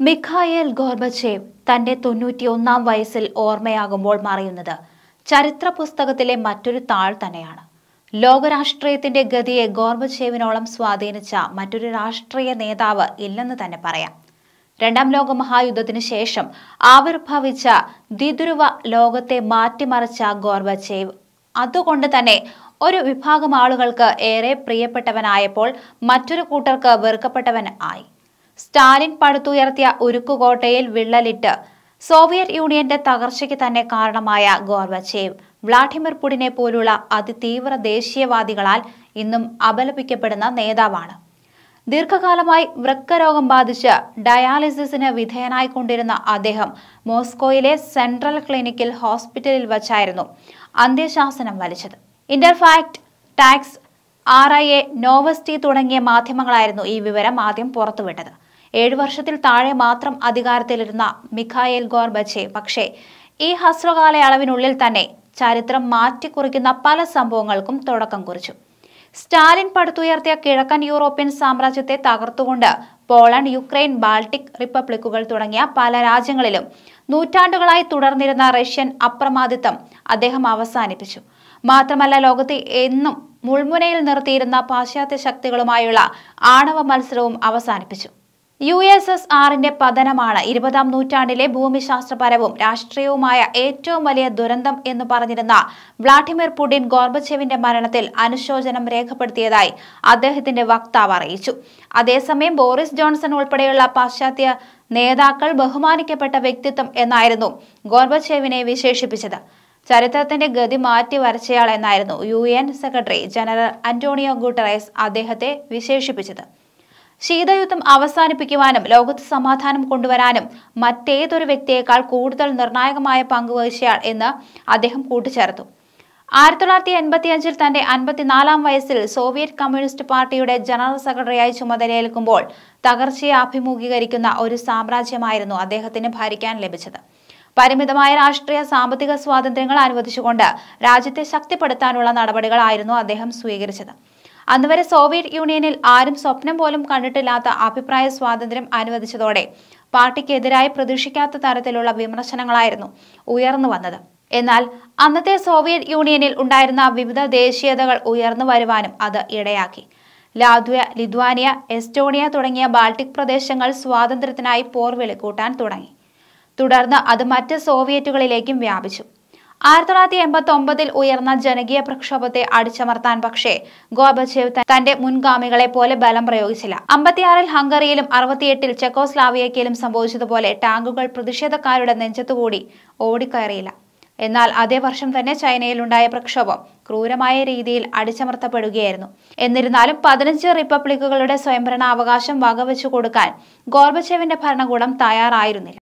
Mikhail Gorbachev തന്റെ തൊണ്ണൂറ്റിയൊന്നാം വയസ്സിൽ ഓർമ്മയാകുമ്പോൾ മറയുന്നത് ചരിത്ര പുസ്തകത്തിലെ മറ്റൊരു താൾ തന്നെയാണ്. ലോകരാഷ്ട്രീയത്തിന്റെ ഗതിയെ ഗോർബച്ചേവിനോളം സ്വാധീനിച്ച മറ്റൊരു രാഷ്ട്രീയ നേതാവ് ഇല്ലെന്ന് തന്നെ പറയാം. രണ്ടാം ലോക മഹായുദ്ധത്തിന് ശേഷം ആവിർഭവിച്ച ദ്വിധ്രുവ ലോകത്തെ മാറ്റിമറിച്ച ഗോർബച്ചേവ് അതുകൊണ്ട് തന്നെ ഒരു വിഭാഗം ആളുകൾക്ക് ഏറെ പ്രിയപ്പെട്ടവനായപ്പോൾ മറ്റൊരു കൂട്ടർക്ക് വെറുക്കപ്പെട്ടവൻ ആയി. സ്റ്റാലിൻ പടുത്തുയർത്തിയ ഉരുക്കുകോട്ടയിൽ വിള്ളലിട്ട് സോവിയറ്റ് യൂണിയന്റെ തകർച്ചയ്ക്ക് തന്നെ കാരണമായ ഗോർബച്ചേവ്. വ്ളാഡിമിർ പുടിനെ പോലുള്ള അതിതീവ്ര ദേശീയവാദികളാൽ ഇന്നും അപലപിക്കപ്പെടുന്ന നേതാവാണ്. ദീർഘകാലമായി വൃക്കരോഗം ബാധിച്ച് ഡയാലിസിസിന് വിധേയനായിക്കൊണ്ടിരുന്ന അദ്ദേഹം മോസ്കോയിലെ സെൻട്രൽ ക്ലിനിക്കൽ ഹോസ്പിറ്റലിൽ വച്ചായിരുന്നു അന്ത്യശാസനം വലിച്ചത്. Interfax TASS R I A Novosti തുടങ്ങിയ മാധ്യമങ്ങളായിരുന്നു ഈ വിവരം ആദ്യം പുറത്തുവിട്ടത്. ഏഴു വർഷത്തിൽ താഴെ മാത്രം അധികാരത്തിലിരുന്ന മിഖായേൽ ഗോർബച്ചെ പക്ഷേ ഈ ഹസ്രകാലയളവിനുള്ളിൽ തന്നെ ചരിത്രം മാറ്റിക്കുറിക്കുന്ന പല സംഭവങ്ങൾക്കും തുടക്കം കുറിച്ചു. സ്റ്റാലിൻ പടുത്തുയർത്തിയ കിഴക്കൻ യൂറോപ്യൻ സാമ്രാജ്യത്തെ തകർത്തുകൊണ്ട് പോളണ്ട് യുക്രൈൻ ബാൾട്ടിക് റിപ്പബ്ലിക്കുകൾ തുടങ്ങിയ പല രാജ്യങ്ങളിലും നൂറ്റാണ്ടുകളായി തുടർന്നിരുന്ന റഷ്യൻ അപ്രമാദിത്വം അദ്ദേഹം അവസാനിപ്പിച്ചു. മാത്രമല്ല ലോകത്തെ എന്നും മുൾമുനയിൽ നിർത്തിയിരുന്ന പാശ്ചാത്യ ശക്തികളുമായുള്ള ആണവ മത്സരവും അവസാനിപ്പിച്ചു. യു എസ് എസ് ആറിന്റെ പതനമാണ് ഇരുപതാം നൂറ്റാണ്ടിലെ ഭൂമിശാസ്ത്രപരവും രാഷ്ട്രീയവുമായ ഏറ്റവും വലിയ ദുരന്തം എന്ന് പറഞ്ഞിരുന്ന വ്ളാഡിമിർ പുടിൻ ഗോർബച്ചേവിന്റെ മരണത്തിൽ അനുശോചനം രേഖപ്പെടുത്തിയതായി അദ്ദേഹത്തിന്റെ വക്താവ് അറിയിച്ചു. അതേസമയം ബോറിസ് ജോൺസൺ ഉൾപ്പെടെയുള്ള പാശ്ചാത്യ നേതാക്കൾ ബഹുമാനിക്കപ്പെട്ട വ്യക്തിത്വം എന്നായിരുന്നു ഗോർബച്ചേവിനെ വിശേഷിപ്പിച്ചത്. ചരിത്രത്തിന്റെ ഗതി മാറ്റി വരച്ചയാൾ എന്നായിരുന്നു U secretary general Antonio Guterres അദ്ദേഹത്തെ വിശേഷിപ്പിച്ചത്. ശീതയുദ്ധം അവസാനിപ്പിക്കുവാനും ലോകത്ത് സമാധാനം കൊണ്ടുവരാനും മറ്റേതൊരു വ്യക്തിയേക്കാൾ കൂടുതൽ നിർണായകമായ പങ്കുവഹിച്ചയാൾ എന്ന് അദ്ദേഹം കൂട്ടിച്ചേർത്തു. ആയിരത്തി തൊള്ളായിരത്തി എൺപത്തി അഞ്ചിൽ തന്റെ അൻപത്തിനാലാം വയസ്സിൽ സോവിയറ്റ് കമ്മ്യൂണിസ്റ്റ് പാർട്ടിയുടെ ജനറൽ സെക്രട്ടറിയായി ചുമതലയേൽക്കുമ്പോൾ തകർച്ചയെ അഭിമുഖീകരിക്കുന്ന ഒരു സാമ്രാജ്യമായിരുന്നു അദ്ദേഹത്തിന് ഭരിക്കാൻ ലഭിച്ചത്. പരിമിതമായ രാഷ്ട്രീയ സാമ്പത്തിക സ്വാതന്ത്ര്യങ്ങൾ അനുവദിച്ചുകൊണ്ട് രാജ്യത്തെ ശക്തിപ്പെടുത്താനുള്ള നടപടികളായിരുന്നു അദ്ദേഹം സ്വീകരിച്ചത്. അന്നുവരെ സോവിയറ്റ് യൂണിയനിൽ ആരും സ്വപ്നം പോലും കണ്ടിട്ടില്ലാത്ത അഭിപ്രായ സ്വാതന്ത്ര്യം അനുവദിച്ചതോടെ പാർട്ടിക്കെതിരായി പ്രതീക്ഷിക്കാത്ത തരത്തിലുള്ള വിമർശനങ്ങളായിരുന്നു ഉയർന്നു വന്നത്. എന്നാൽ അന്നത്തെ സോവിയറ്റ് യൂണിയനിൽ ഉണ്ടായിരുന്ന വിവിധ ദേശീയതകൾ ഉയർന്നു വരുവാനും അത് ഇടയാക്കി. ലാത്വിയ ലിത്വാനിയ എസ്റ്റോണിയ തുടങ്ങിയ ബാൾട്ടിക് പ്രദേശങ്ങൾ സ്വാതന്ത്ര്യത്തിനായി പോർവിളി കൂട്ടാൻ തുടങ്ങി. തുടർന്ന് അത് മറ്റ് സോവിയറ്റുകളിലേക്കും വ്യാപിച്ചു. ആയിരത്തി തൊള്ളായിരത്തി എൺപത്തി ഒമ്പതിൽ ഉയർന്ന ജനകീയ പ്രക്ഷോഭത്തെ അടിച്ചമർത്താൻ പക്ഷേ ഗോബച്ചേവ് തന്റെ മുൻഗാമികളെ പോലെ ബലം പ്രയോഗിച്ചില്ല. അമ്പത്തിയാറിൽ ഹംഗറിയിലും അറുപത്തിയെട്ടിൽ ചെക്കോസ്ലാവിയക്കയിലും സംഭവിച്ചതുപോലെ ടാങ്കുകൾ പ്രതിഷേധക്കാരുടെ നെഞ്ചത്തുകൂടി ഓടിക്കയറിയില്ല. എന്നാൽ അതേ വർഷം തന്നെ ചൈനയിലുണ്ടായ പ്രക്ഷോഭം ക്രൂരമായ രീതിയിൽ അടിച്ചമർത്തപ്പെടുകയായിരുന്നു. എന്നിരുന്നാലും പതിനഞ്ച് റിപ്പബ്ലിക്കുകളുടെ സ്വയംഭരണാവകാശം വകവെച്ചു കൊടുക്കാൻ ഗോർബച്ചേവിന്റെ ഭരണകൂടം തയ്യാറായിരുന്നില്ല.